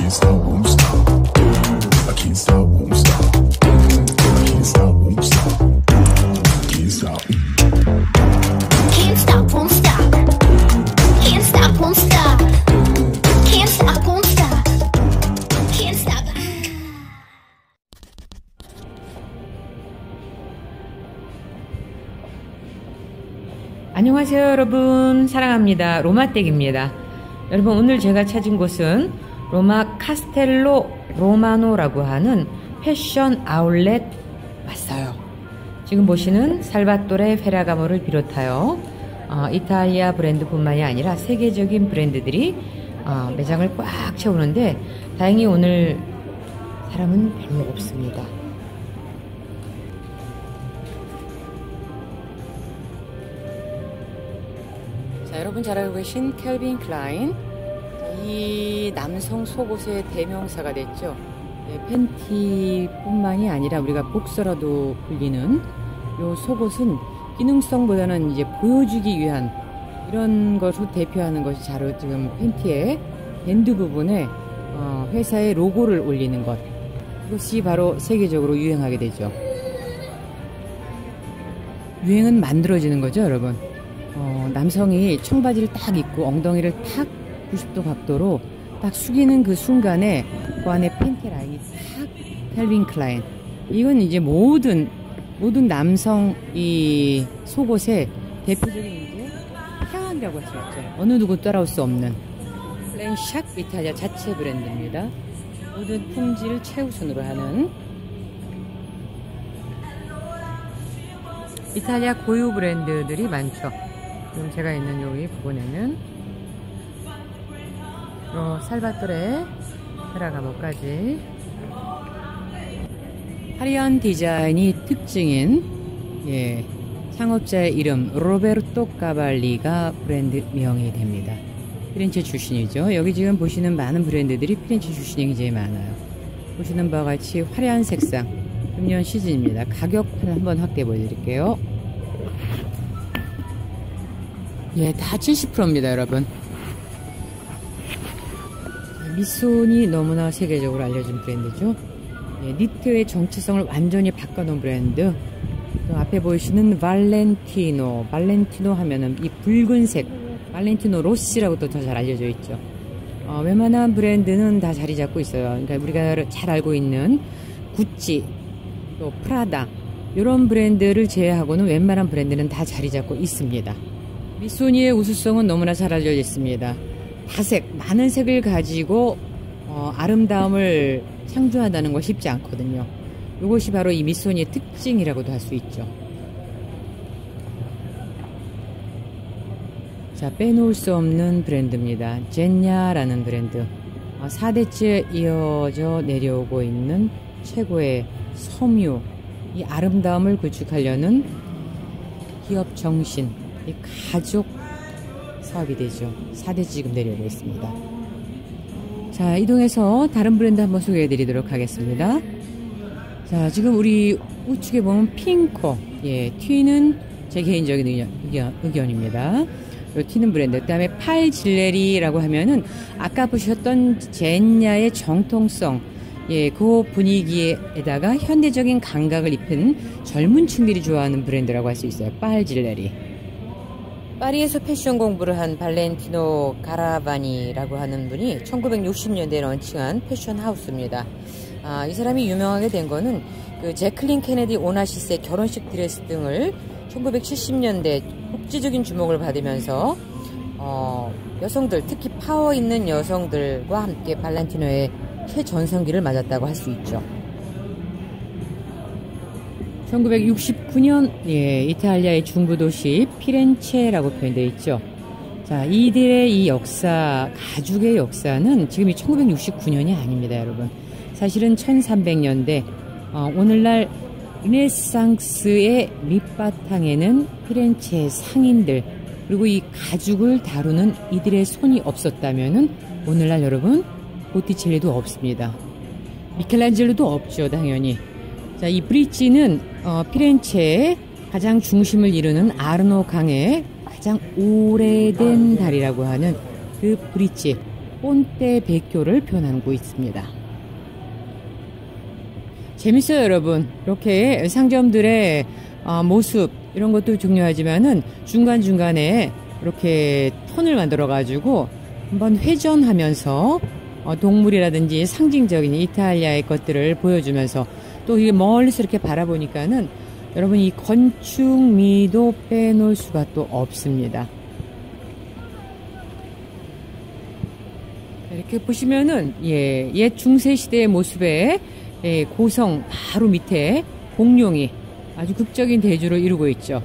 can't stop, won't stop. I can't stop, won't stop. I can't stop, won't stop. Can't stop. Can't stop, won't stop. Can't stop, won't stop. Can't stop, won't stop. Can't stop. 안녕하세요 여러분 사랑합니다 로마댁입니다 여러분 오늘 제가 찾은 곳은 로마 카스텔로 로마노라고 하는 패션 아울렛 왔어요 지금 보시는 살바토레 페라가모를 비롯하여 어, 이탈리아 브랜드뿐만이 아니라 세계적인 브랜드들이 어, 매장을 꽉 채우는데 다행히 오늘 사람은 별로 없습니다 자, 여러분 잘 알고 계신 켈빈 클라인. 이 남성 속옷의 대명사가 됐죠. 네, 팬티뿐만이 아니라 우리가 복서라도 불리는 요 속옷은 기능성보다는 이제 보여주기 위한 이런 것을 대표하는 것이 바로 지금 팬티의 밴드 부분에 어, 회사의 로고를 올리는 것. 이것이 바로 세계적으로 유행하게 되죠. 유행은 만들어지는 거죠, 여러분. 어, 남성이 청바지를 딱 입고 엉덩이를 탁 90도 각도로 딱 숙이는 그 순간에 그 안에 팬티 라인이 탁 캘빈 클라인. 이건 이제 모든 모든 남성 이 속옷의 대표적인 이제 향이라고 할 수 있죠. 어느 누구 따라올 수 없는 플랜샥 이탈리아 자체 브랜드입니다. 모든 품질을 최우선으로 하는 이탈리아 고유 브랜드들이 많죠. 지금 제가 있는 여기 부분에는 어, 살바토레 페라가모까지 화려한 디자인이 특징인 예, 창업자의 이름 로베르토 까발리가 브랜드 명이 됩니다. 피렌체 출신이죠. 여기 지금 보시는 많은 브랜드들이 피렌체 출신이 굉장히 많아요. 보시는 바와 같이 화려한 색상 금년 시즌입니다. 가격을 한번 확대해 보여드릴게요. 예, 다 70%입니다, 여러분. 미손이 너무나 세계적으로 알려진 브랜드죠. 예, 니트의 정체성을 완전히 바꿔놓은 브랜드. 또 앞에 보이시는 발렌티노. 발렌티노 하면은 이 붉은색, 발렌티노 로시라고 또 더 잘 알려져 있죠. 어, 웬만한 브랜드는 다 자리 잡고 있어요. 그러니까 우리가 잘 알고 있는 구찌, 또 프라다, 이런 브랜드를 제외하고는 웬만한 브랜드는 다 자리 잡고 있습니다. 미소니의 우수성은 너무나 잘 알려져 있습니다. 다색, 많은 색을 가지고 어, 아름다움을 창조한다는 거 쉽지 않거든요. 이것이 바로 이 미소니의 특징이라고도 할 수 있죠. 자, 빼놓을 수 없는 브랜드입니다. 젠야라는 브랜드. 어, 4대째 이어져 내려오고 있는 최고의 섬유, 이 아름다움을 구축하려는 기업 정신, 이 가족 사업이 되죠. 4대 지금 내려오고 있습니다. 자, 이동해서 다른 브랜드 한번 소개해 드리도록 하겠습니다. 자, 지금 우리 우측에 보면 핑코. 예, 튀는 제 개인적인 의견, 의견, 의견 입니다. 요 튀는 브랜드. 그 다음에 팔 질레리라고 하면은 아까 보셨던 제냐의 정통성. 예, 그 분위기에다가 현대적인 감각을 입힌 젊은 층들이 좋아하는 브랜드라고 할 수 있어요. 빨질레리. 파리에서 패션 공부를 한 발렌티노 가라바니라고 하는 분이 1960년대에 launching한 패션 하우스입니다. 아, 이 사람이 유명하게 된 거는 그 재클린 케네디 오나시스의 결혼식 드레스 등을 1970년대 국제적인 주목을 받으면서 어, 여성들 특히 파워 있는 여성들과 함께 발렌티노의 최전성기를 맞았다고 할 수 있죠. 1969년 예, 이탈리아의 중부 도시 피렌체라고 표현되어 있죠. 자, 이들의 이 역사, 가죽의 역사는 지금이 1969년이 아닙니다, 여러분. 사실은 1300년대 어, 오늘날 르네상스의 밑바탕에는 피렌체 상인들 그리고 이 가죽을 다루는 이들의 손이 없었다면은 오늘날 여러분 보티첼리도 없습니다. 미켈란젤로도 없죠, 당연히. 자, 이 브리지는 어, 피렌체의 가장 중심을 이루는 아르노 강의 가장 오래된 다리라고 하는 그 브리지. 본때 백교를 표현하고 있습니다. 재밌어요, 여러분. 이렇게 상점들의 어, 모습 이런 것도 중요하지만은 중간 중간에 이렇게 턴을 만들어 가지고 한번 회전하면서 어, 동물이라든지 상징적인 이탈리아의 것들을 보여주면서 또 이게 멀리서 이렇게 바라보니까는 여러분 이 건축미도 빼놓을 수가 또 없습니다. 이렇게 보시면은 예, 옛 중세 시대의 모습에 예, 고성 바로 밑에 공룡이 아주 극적인 대주를 이루고 있죠.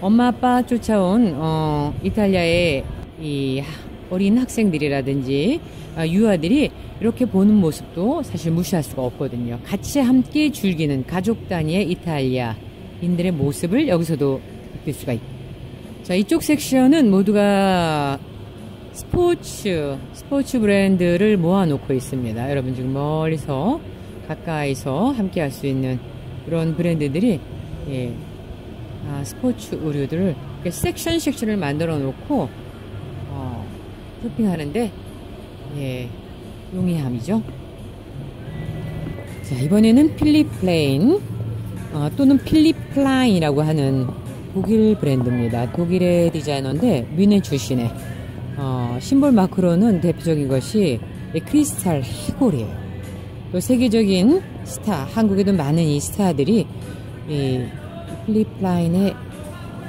엄마 아빠 쫓아온 어, 이탈리아의 이 어린 학생들이라든지 아, 유아들이 이렇게 보는 모습도 사실 무시할 수가 없거든요. 같이 함께 즐기는 가족 단위의 이탈리아인들의 모습을 여기서도 느낄 수가 있고. 자, 이쪽 섹션은 모두가 스포츠, 스포츠 브랜드를 모아놓고 있습니다. 여러분 지금 멀리서 가까이서 함께 할 수 있는 그런 브랜드들이, 예, 아, 스포츠 의류들을 섹션 섹션을 만들어 놓고, 어, 쇼핑하는데, 예, 용이함이죠. 자, 이번에는 필립 플레인, 어, 또는 필립 플라인이라고 하는 독일 브랜드입니다. 독일의 디자이너인데, 뮌헨 출신의, 어, 심볼 마크로는 대표적인 것이 이 크리스탈 해골이에요. 또 세계적인 스타, 한국에도 많은 이 스타들이 이 필립 플라인의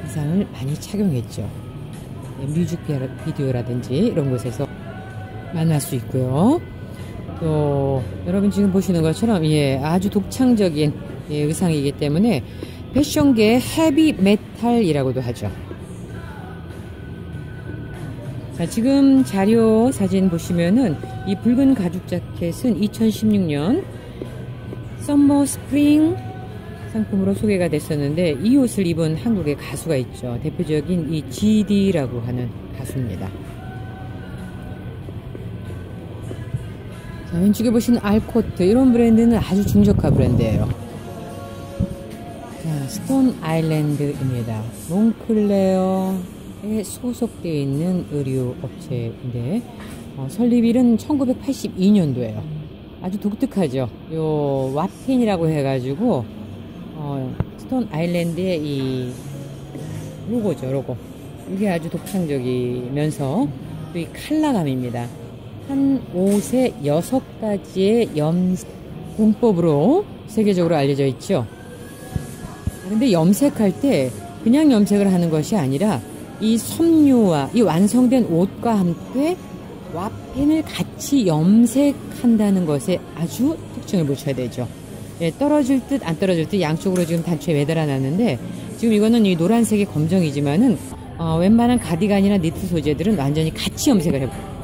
의상을 많이 착용했죠. 예, 뮤직비디오라든지 이런 곳에서 만날 수 있고요. 또 여러분 지금 보시는 것처럼 예 아주 독창적인 예, 의상이기 때문에 패션계의 헤비 메탈이라고도 하죠. 자 지금 자료 사진 보시면은 이 붉은 가죽 자켓은 2016년 summer spring 상품으로 소개가 됐었는데 이 옷을 입은 한국의 가수가 있죠. 대표적인 이 GD라고 하는 가수입니다. 자, 왼쪽에 보시는 알코트 이런 브랜드는 아주 중저가 브랜드예요. 자, 스톤 아일랜드입니다. 몽클레어에 소속되어 있는 의류 업체인데 어, 설립일은 1982년도예요. 아주 독특하죠. 요 와펜이라고 해가지고 어, 스톤 아일랜드의 이 로고죠, 로고. 이게 아주 독창적이면서 또 이 칼라감입니다. 한 옷에 여섯 가지의 염 공법으로 세계적으로 알려져 있죠. 그런데 염색할 때 그냥 염색을 하는 것이 아니라 이 섬유와 이 완성된 옷과 함께 와펜을 같이 염색한다는 것에 아주 특징을 붙여야 되죠. 예, 떨어질 듯 안 떨어질 듯 양쪽으로 지금 단추에 매달아 놨는데 지금 이거는 이 노란색이 검정이지만은 어, 웬만한 가디건이나 니트 소재들은 완전히 같이 염색을 해요.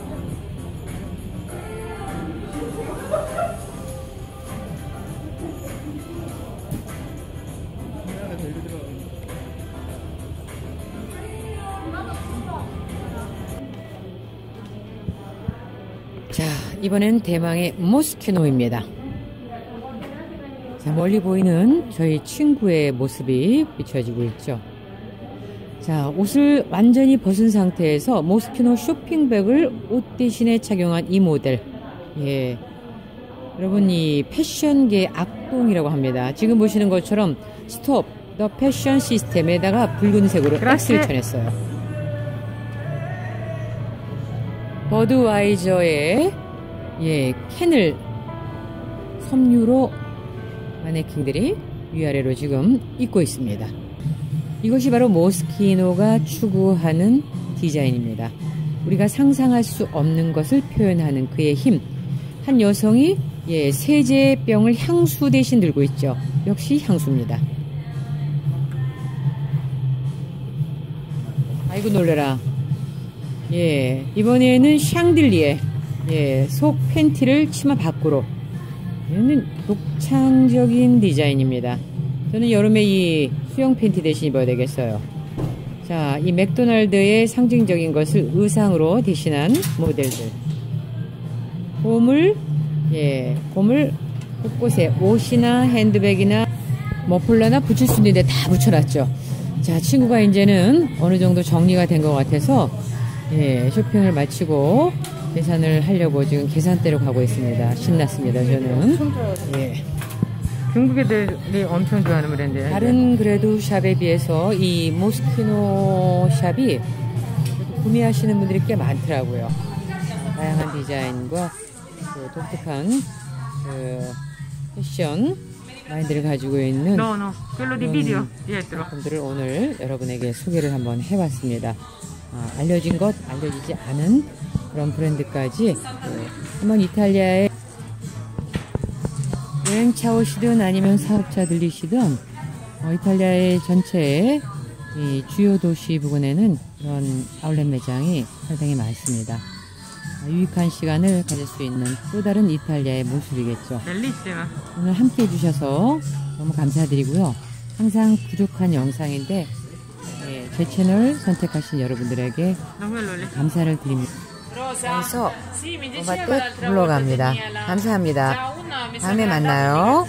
이번엔 대망의 모스키노입니다. 자, 멀리 보이는 저희 친구의 모습이 비춰지고 있죠. 자, 옷을 완전히 벗은 상태에서 모스키노 쇼핑백을 옷 대신에 착용한 이 모델. 예. 여러분, 이 패션계의 악동이라고 합니다. 지금 보시는 것처럼 스톱, 더 패션 시스템에다가 붉은색으로 X를 쳐냈어요. 버드와이저의 예, 캔을 섬유로 마네킹들이 위아래로 지금 입고 있습니다. 이것이 바로 모스키노가 추구하는 디자인입니다. 우리가 상상할 수 없는 것을 표현하는 그의 힘. 한 여성이 예, 세제병을 향수 대신 들고 있죠. 역시 향수입니다. 아이고 놀래라. 예, 이번에는 샹들리에 예, 속 팬티를 치마 밖으로. 얘는 독창적인 디자인입니다. 저는 여름에 이 수영 팬티 대신 입어야 되겠어요. 자, 이 맥도날드의 상징적인 것을 의상으로 대신한 모델들. 곰을, 예, 곰을 곳곳에 옷이나 핸드백이나 머플러나 붙일 수 있는데 다 붙여놨죠. 자, 친구가 이제는 어느 정도 정리가 된 것 같아서, 예, 쇼핑을 마치고 계산을 하려고 지금 계산대로 가고 있습니다. 신났습니다, 저는. 예. 중국 애들이 엄청 좋아하는 브랜드예요. 다른 그래도 샵에 비해서 이 모스키노 샵이 구매하시는 분들이 꽤 많더라고요. 다양한 디자인과 그 독특한 그 패션 마인드를 가지고 있는 No, no, video dietro. 제품들을 오늘 여러분에게 소개를 한번 해봤습니다. 아, 알려진 것, 알려지지 않은 그런 브랜드까지 네, 한번 이탈리아에 여행차 오시든 아니면 사업자들이시든 어, 이탈리아의 전체 이 주요 도시 부근에는 그런 아울렛 매장이 상당히 많습니다. 아, 유익한 시간을 가질 수 있는 또 다른 이탈리아의 모습이겠죠. 오늘 함께 해주셔서 너무 감사드리고요. 항상 부족한 영상인데 예, 제 채널 선택하신 여러분들에게. 감사를 드립니다. 그래서 오바뜻 물러갑니다. 감사합니다. 다음에 만나요.